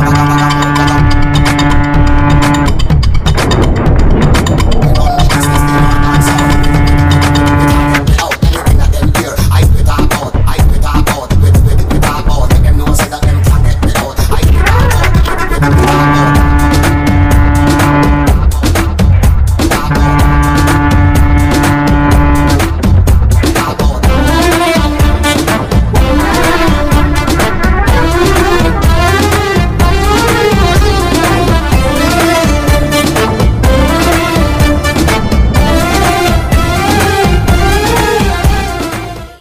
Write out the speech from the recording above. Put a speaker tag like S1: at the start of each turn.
S1: Música